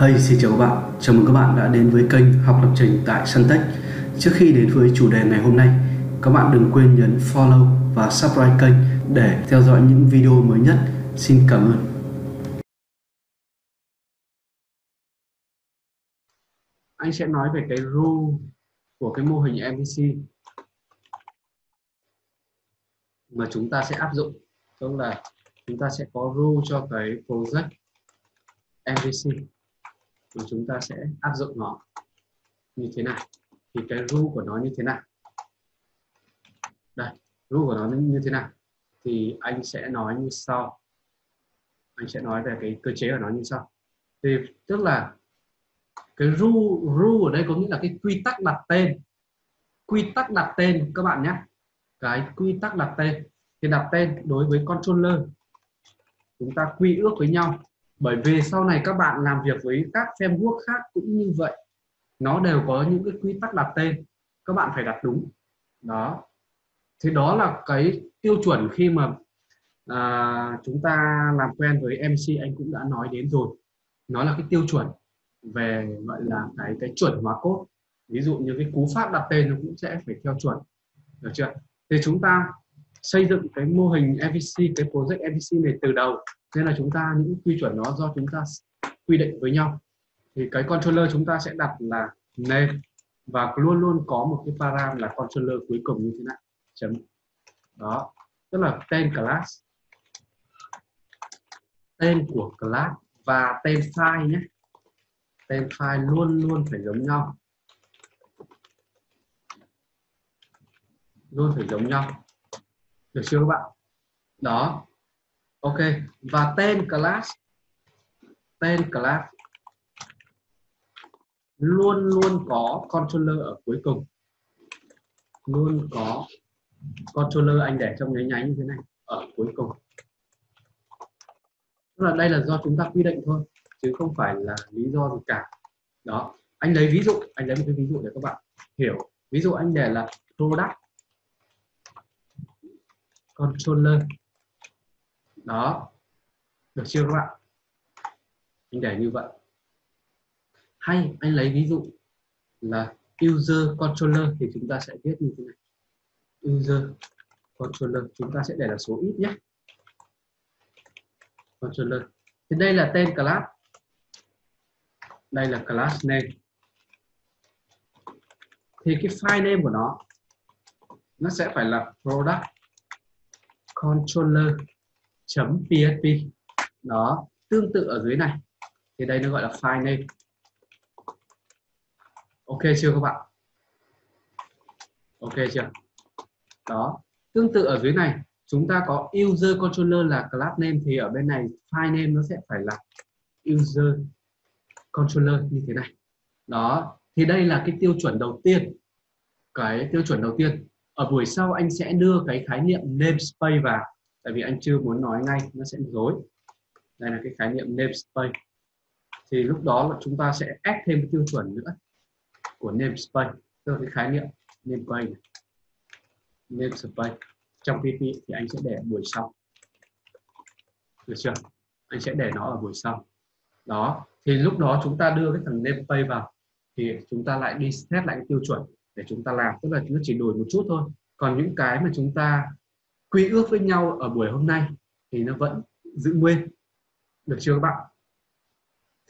Hey, xin chào các bạn. Chào mừng các bạn đã đến với kênh học lập trình tại Suntech. Trước khi đến với chủ đề ngày hôm nay, các bạn đừng quên nhấn follow và subscribe kênh để theo dõi những video mới nhất. Xin cảm ơn. Anh sẽ nói về cái rule của cái mô hình MVC mà chúng ta sẽ áp dụng. Tức là chúng ta sẽ có rule cho cái project MVC thì chúng ta sẽ áp dụng nó như thế này. Thì cái rule của nó như thế nào đây, rule của nó như thế nào thì anh sẽ nói như sau. Anh sẽ nói về cái cơ chế của nó như sau. Thì tức là cái rule rule ở đây có nghĩa là cái quy tắc đặt tên. Quy tắc đặt tên, các bạn nhé. Cái quy tắc đặt tên. Thì đặt tên đối với controller. Chúng ta quy ước với nhau bởi vì sau này các bạn làm việc với các framework khác cũng như vậy nó đều có những cái quy tắc đặt tên các bạn phải đặt đúng. Đó. Thì đó là cái tiêu chuẩn khi mà à, chúng ta làm quen với MC anh cũng đã nói đến rồi. Nó là cái tiêu chuẩn về gọi là cái cái chuẩn hóa cốt ví dụ như cái cú pháp đặt tên nó cũng sẽ phải theo chuẩn. Được chưa? Thì chúng ta xây dựng cái mô hình MVC cái project MVC này từ đầu nên là chúng ta, những quy chuẩn đó do chúng ta quy định với nhau. Thì cái controller chúng ta sẽ đặt là name và luôn luôn có một cái param là controller cuối cùng như thế này. Chấm. Đó. Tức là tên class. Tên của class và tên file nhé. Tên file luôn luôn phải giống nhau. Luôn phải giống nhau. Được chưa các bạn? Đó ok, và tên class tên class luôn luôn có controller ở cuối cùng. Luôn có controller anh để trong nháy nháy như thế này, ở cuối cùng. Tức là đây là do chúng ta quy định thôi, chứ không phải là lý do gì cả. Đó, anh lấy ví dụ, anh lấy một cái ví dụ để các bạn hiểu. Ví dụ anh để là product controller đó. Được chưa các bạn? Anh để như vậy. Hay, anh lấy ví dụ là user controller thì chúng ta sẽ viết như thế này. User controller, chúng ta sẽ để là số ít nhé. Controller. Thì đây là tên class. Đây là class name. Thì cái file name của nó nó sẽ phải là product controller php đó, tương tự ở dưới này. Thì đây nó gọi là file name. Ok chưa các bạn? Ok chưa? Đó, tương tự ở dưới này, chúng ta có user controller là class name, thì ở bên này file name nó sẽ phải là user controller như thế này. Đó, thì đây là cái tiêu chuẩn đầu tiên. Cái tiêu chuẩn đầu tiên. Ở buổi sau anh sẽ đưa cái khái niệm namespace vào tại vì anh chưa muốn nói ngay, nó sẽ dối đây là cái khái niệm namespace thì lúc đó là chúng ta sẽ add thêm cái tiêu chuẩn nữa của namespace tức là cái khái niệm namespace namespace trong PP thì anh sẽ để buổi sau. Được chưa? Anh sẽ để nó ở buổi sau. Đó. Thì lúc đó chúng ta đưa cái thằng namespace vào, thì chúng ta lại đi xét lại cái tiêu chuẩn để chúng ta làm. Tức là nó chỉ đổi một chút thôi. Còn những cái mà chúng ta quy ước với nhau ở buổi hôm nay thì nó vẫn giữ nguyên. Được chưa các bạn?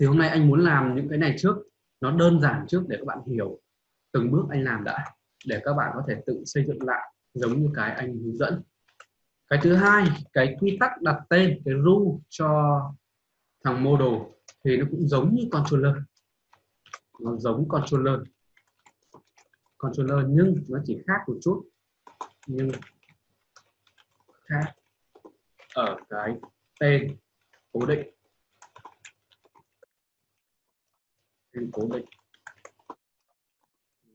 Thì hôm nay anh muốn làm những cái này trước. Nó đơn giản trước để các bạn hiểu từng bước anh làm đã, để các bạn có thể tự xây dựng lại giống như cái anh hướng dẫn. Cái thứ hai, cái quy tắc đặt tên, cái rule cho thằng model thì nó cũng giống như controller. Nó giống controller. Controller nhưng nó chỉ khác một chút. Nhưng khác. Ở cái tên cố định. Tên cố định.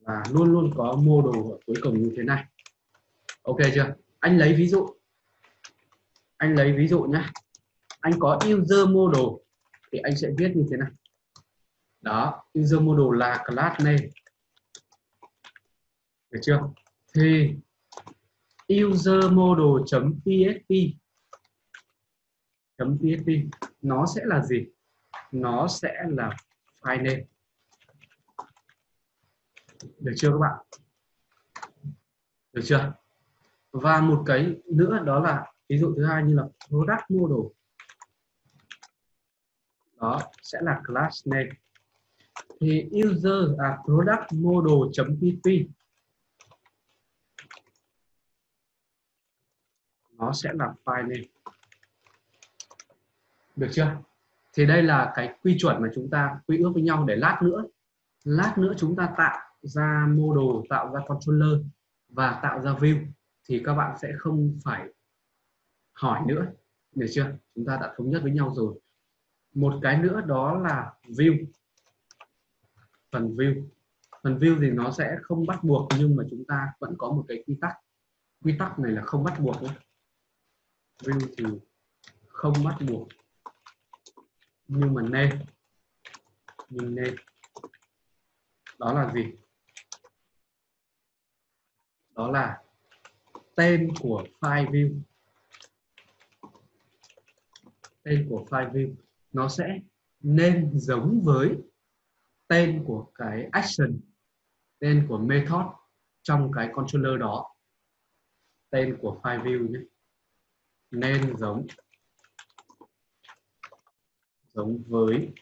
Và luôn luôn có mô đồ ở cuối cùng như thế này. Ok chưa? Anh lấy ví dụ. Anh lấy ví dụ nhé anh có user model thì anh sẽ viết như thế này. Đó, user model là class name. Được chưa? Thì user model php php nó sẽ là gì? Nó sẽ là file name. Được chưa các bạn? Được chưa? Và một cái nữa đó là ví dụ thứ hai như là product model. Đó sẽ là class name. Thì user à product model.pp nó sẽ là file name. Được chưa? Thì đây là cái quy chuẩn mà chúng ta quy ước với nhau để lát nữa lát nữa chúng ta tạo ra model, tạo ra controller và tạo ra view thì các bạn sẽ không phải hỏi nữa. Được chưa? Chúng ta đã thống nhất với nhau rồi. Một cái nữa đó là view, phần view. Phần view thì nó sẽ không bắt buộc nhưng mà chúng ta vẫn có một cái quy tắc. Quy tắc này là không bắt buộc nhé view thì không bắt buộc. Nhưng mà nên. Nhưng nên. Đó là gì? Đó là tên của file view. Tên của file view. Nó sẽ nên giống với tên của cái action, tên của method trong cái controller đó. Tên của file view nhé nên giống giống với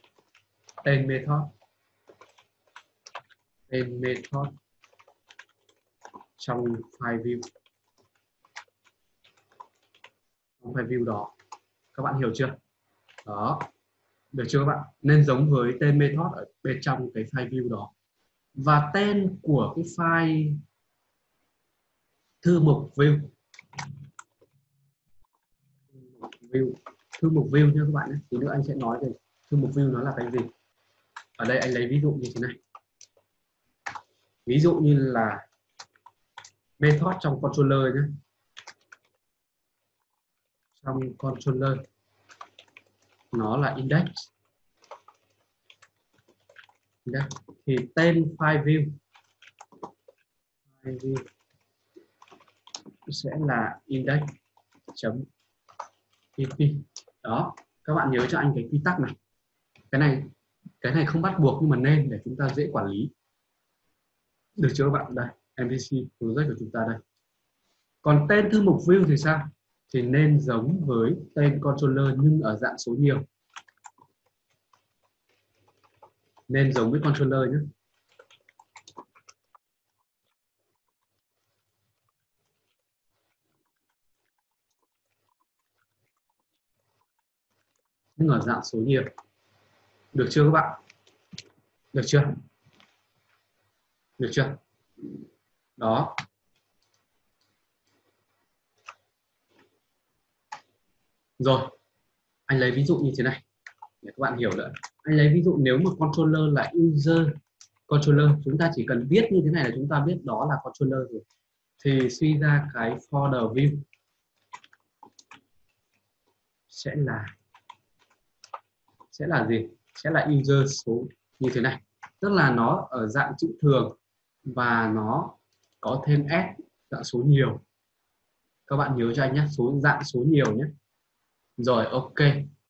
tên method. Tên method trong file view. Trong file view đó. Các bạn hiểu chưa? Đó. Được chưa các bạn? Nên giống với tên method ở bên trong cái file view đó. Và tên của cái file thư mục view view. Thư mục view nha các bạn nhé tí nữa anh sẽ nói về thư mục view nó là cái gì. Ở đây anh lấy ví dụ như thế này. Ví dụ như là method trong controller nhé trong controller, nó là index. Index. Thì tên file view file view sẽ là index chấm pp đó, các bạn nhớ cho anh cái quy tắc này. Cái này cái này không bắt buộc nhưng mà nên để chúng ta dễ quản lý. Được chưa các bạn? Đây MVC project của chúng ta đây. Còn tên thư mục view thì sao? Thì nên giống với tên controller nhưng ở dạng số nhiều. Nên giống với controller nhé. Nhưng ở dạng số nhiều được chưa các bạn? Được chưa? Được chưa? Đó. Rồi, anh lấy ví dụ như thế này. Để các bạn hiểu nữa. Anh lấy ví dụ nếu mà controller là user, controller, chúng ta chỉ cần viết như thế này là chúng ta biết đó là controller rồi. Thì suy ra cái folder view sẽ là sẽ là gì? Sẽ là user số như thế này. Tức là nó ở dạng chữ thường và nó có thêm s, dạng số nhiều. Các bạn nhớ cho anh nhé, số dạng số nhiều nhé. Rồi, ok.